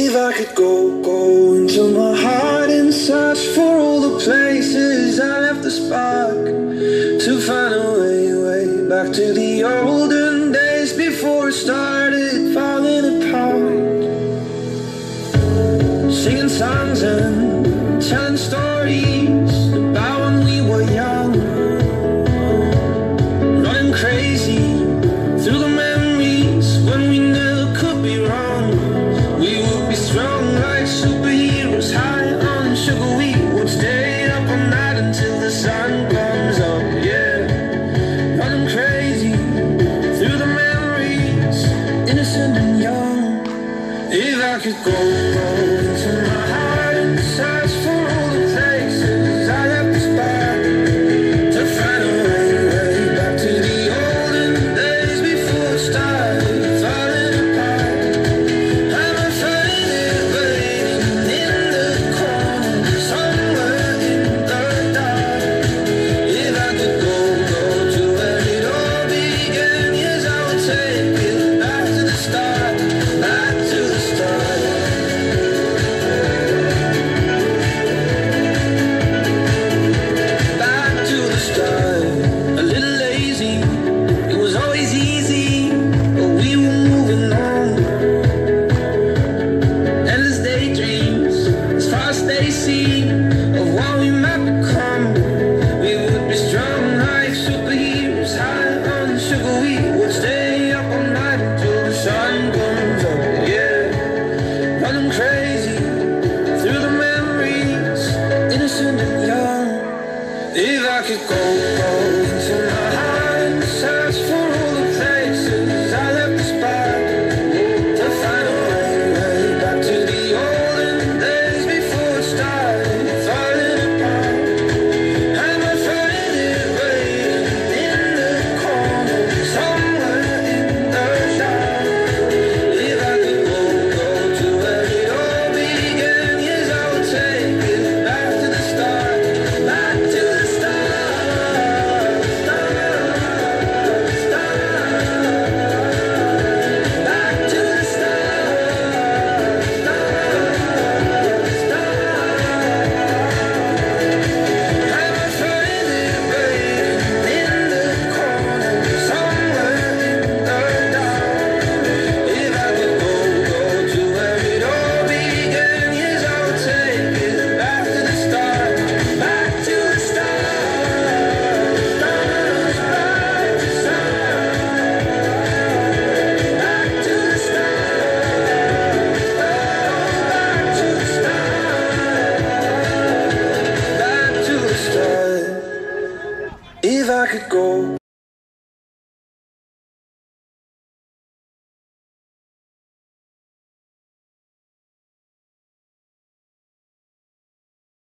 If I could go, go into my heart and search for all the places I left the spark to find a way, way back to the olden days before it started falling apart. Singing songs and telling stories. I could go. I could go